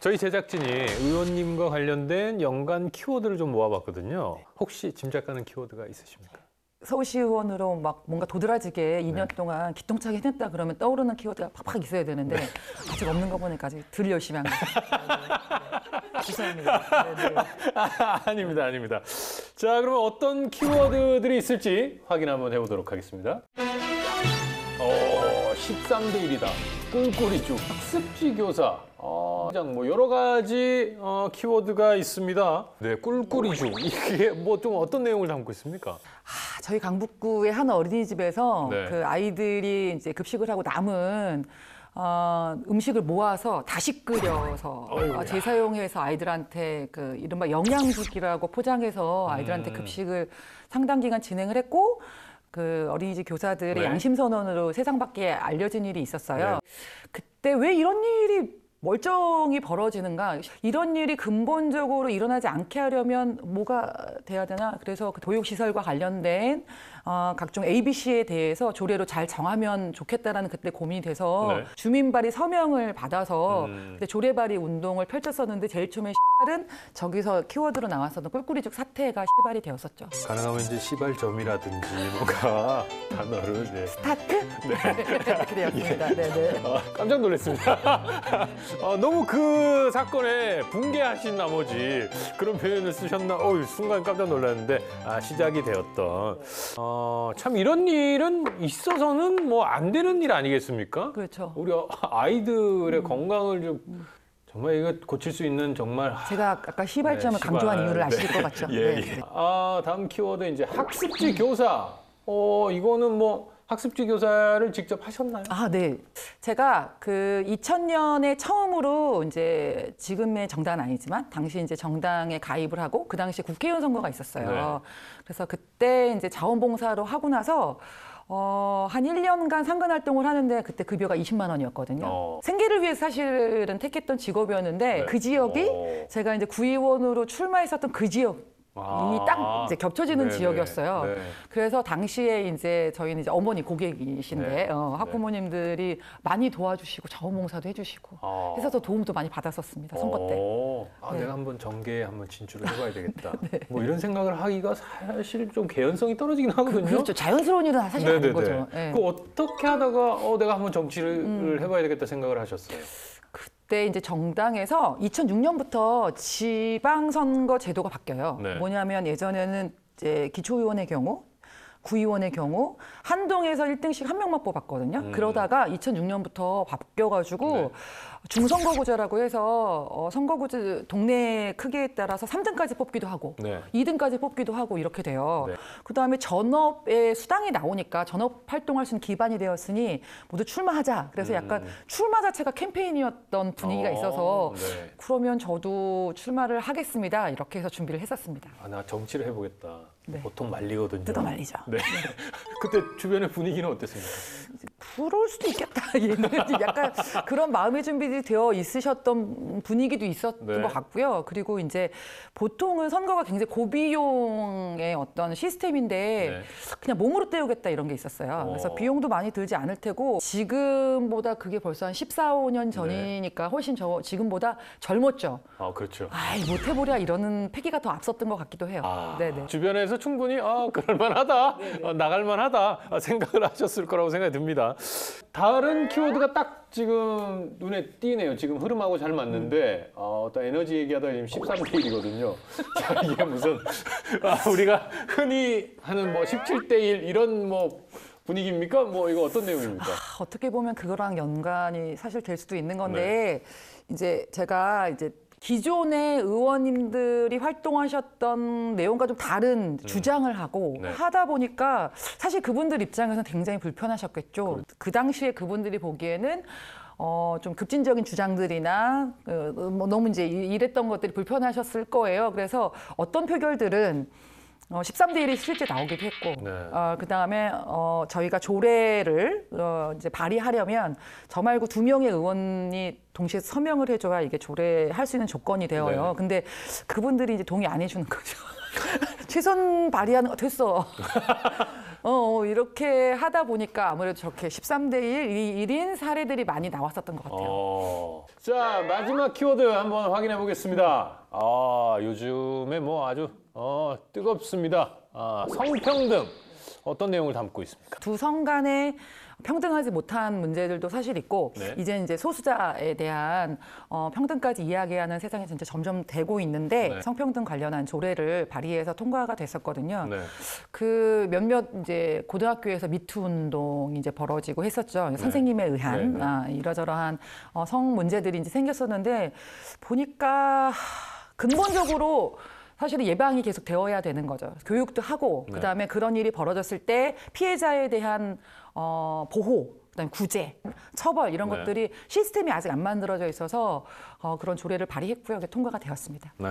저희 제작진이 의원님과 관련된 연간 키워드를 좀 모아봤거든요. 혹시 짐작 가는 키워드가 있으십니까? 서울시 의원으로 막 뭔가 도드라지게 2년 동안 기똥차게 해냈다 그러면 떠오르는 키워드가 팍팍 있어야 되는데 아직 없는 거 보니까 아직 덜 열심히 한 거예요. 죄송합니다. 네, 네. 아닙니다, 아닙니다. 자, 그러면 어떤 키워드들이 있을지 확인 한번 해보도록 하겠습니다. 어, 13대 1이다. 꿀꿀이죽, 학습지 교사. 어, 가장 뭐 여러 가지 어, 키워드가 있습니다. 네, 꿀꿀이죽. 이게 뭐 좀 어떤 내용을 담고 있습니까? 아, 저희 강북구의 한 어린이집에서 네. 그 아이들이 이제 급식을 하고 남은 어, 음식을 모아서 다시 끓여서 어이구야. 어, 재사용해서 아이들한테 그 이른바 영양죽이라고 포장해서 아이들한테 음. 급식을 상당 기간 진행을 했고 그 어린이집 교사들의 네. 양심 선언으로 세상 밖에 알려진 일이 있었어요. 네. 그때 왜 이런 일이 멀쩡히 벌어지는가? 이런 일이 근본적으로 일어나지 않게 하려면 뭐가 돼야 되나? 그래서 그 도육시설과 관련된 어, 각종 ABC에 대해서 조례로 잘 정하면 좋겠다라는 그때 고민이 돼서 네. 주민 발의 서명을 받아서 음. 그때 조례 발의 운동을 펼쳤었는데 제일 처음에 시발은 저기서 키워드로 나왔었던 꿀꿀이죽 사태가 시발이 되었었죠. 가능하면 이제 시발점이라든지 뭔가 단어를 네. 스타트? 이렇게 되었습니다. 네, 네. 아, 깜짝 놀랐습니다. 아, 너무 그 사건에 분개하신 나머지 그런 표현을 쓰셨나? 어 순간 깜짝 놀랐는데 아, 시작이 되었던. 어, 참 이런 일은 있어서는 뭐 안 되는 일 아니겠습니까? 그렇죠. 우리 아이들의 건강을 좀 정말 이거 고칠 수 있는 정말 제가 아까 시발점을 네, 강조한. 이유를 아실 네. 것 같죠? 예, 네. 예. 아, 다음 키워드 이제 학습지 교사. 어, 이거는 뭐 학습지 교사를 직접 하셨나요? 아, 네. 제가 그 2000년에 처음으로 이제 지금의 정당은 아니지만 당시 이제 정당에 가입을 하고 그 당시 국회의원 선거가 있었어요. 네. 그래서 그때 이제 자원봉사로 하고 나서 어, 한 1년간 상근 활동을 하는데 그때 급여가 20만 원이었거든요. 어. 생계를 위해서 사실은 택했던 직업이었는데 네. 그 지역이 어. 제가 이제 구의원으로 출마했었던 그 지역 아. 이딱 이제 겹쳐지는 네네. 지역이었어요. 네. 그래서 당시에 이제 저희는 이제 어머니 고객이신데 네. 어, 학부모님들이 많이 도와주시고 자원봉사도 해주시고 아. 해서 더 도움도 많이 받았었습니다 선거 때. 어, 아, 네. 내가 한번 정계에 한번 진출을 해봐야 되겠다. 뭐 이런 생각을 하기가 사실 좀 개연성이 떨어지긴 하거든요. 그 렇죠. 자연스러운 일은 사실 아닌. 거죠. 예. 음. 그 어떻게 하다가 어, 내가 한번 정치를 해봐야 되겠다 생각을 하셨어요. 그때 이제 정당에서 2006년부터 지방선거 제도가 바뀌어요. 네. 뭐냐면 예전에는 이제 기초의원의 경우 구의원의 경우 한동에서 1등씩 한 명만 뽑았거든요. 음. 그러다가 2006년부터 바뀌어가지고 네. 중선거구제라고 해서 어, 선거구제 동네 크기에 따라서 3등까지 뽑기도 하고 네. 2등까지 뽑기도 하고 이렇게 돼요. 네. 그다음에 전업에 수당이 나오니까 전업 활동할 수 있는 기반이 되었으니 모두 출마하자. 그래서 약간 출마 자체가 캠페인이었던 분위기가 음. 어, 있어서 네. 그러면 저도 출마를 하겠습니다. 이렇게 해서 준비를 했었습니다. 아, 나 정치를 해보겠다. 네. 보통 말리거든요. 뜯어 말리죠. 네. 그때 주변의 분위기는 어땠습니까? 부러울 수도 있겠다. 얘는 약간 그런 마음의 준비들이 되어 있으셨던 분위기도 있었던 네. 것 같고요. 그리고 이제 보통은 선거가 굉장히 고비용의 어떤 시스템인데 네. 그냥 몸으로 때우겠다 이런 게 있었어요. 그래서 어. 비용도 많이 들지 않을 테고 지금보다 그게 벌써 한 14, 5년 네. 전이니까 훨씬 저 지금보다 젊었죠. 아, 그렇죠. 아이 못해보랴 이러는 패기가 더 앞섰던 것 같기도 해요. 아, 네네. 주변에서 충분히 아 그럴만하다, 어, 나갈만하다 아, 생각을 하셨을 거라고 생각이 듭니다. 다른 키워드가 딱 지금 눈에 띄네요. 지금 흐름하고 잘 맞는데 어, 어떤 에너지 얘기하다 지금 13대 1이거든요. 자, 이게 무슨 아, 우리가 흔히 하는 뭐 17대 1 이런 뭐 분위기입니까? 뭐 이거 어떤 내용입니까? 아, 어떻게 보면 그거랑 연관이 사실 될 수도 있는 건데 네. 이제 제가 이제 기존의 의원님들이 활동하셨던 내용과 좀 다른 주장을 하고 음. 네. 하다 보니까 사실 그분들 입장에서는 굉장히 불편하셨겠죠. 그렇죠. 그 당시에 그분들이 보기에는 어, 좀 급진적인 주장들이나 어, 뭐 너무 이제 이- 이랬던 것들이 불편하셨을 거예요. 그래서 어떤 표결들은 어, 13대 1이 실제 나오기도 했고, 네. 어, 그 다음에 어, 저희가 조례를 어, 이제 발의하려면 저 말고 두 명의 의원이 동시에 서명을 해줘야 이게 조례할 수 있는 조건이 되어요. 네. 근데 그분들이 이제 동의 안 해주는 거죠. 최선 발의하는 거 됐어. 이렇게 하다 보니까 아무래도 저렇게 13대 1, 이 1인 사례들이 많이 나왔었던 것 같아요. 어. 자 마지막 키워드 한번 확인해 보겠습니다. 아 요즘에 뭐 아주 어, 뜨겁습니다. 아, 성평등 어떤 내용을 담고 있습니까? 두 성 간에 평등하지 못한 문제들도 사실 있고 네. 이제 이제 소수자에 대한 어, 평등까지 이야기하는 세상이 진짜 점점 되고 있는데 네. 성평등 관련한 조례를 발의해서 통과가 됐었거든요. 네. 그 몇몇 이제 고등학교에서 미투 운동이 이제 벌어지고 했었죠. 선생님에 의한 네, 네. 아, 이러저러한 어, 성 문제들이 이제 생겼었는데 보니까 하, 근본적으로 사실은 예방이 계속 되어야 되는 거죠. 교육도 하고 네. 그다음에 그런 일이 벌어졌을 때 피해자에 대한 어, 보호 그다음에 구제, 처벌 이런 네. 것들이 시스템이 아직 안 만들어져 있어서 어, 그런 조례를 발의했고요. 통과가 되었습니다. 네.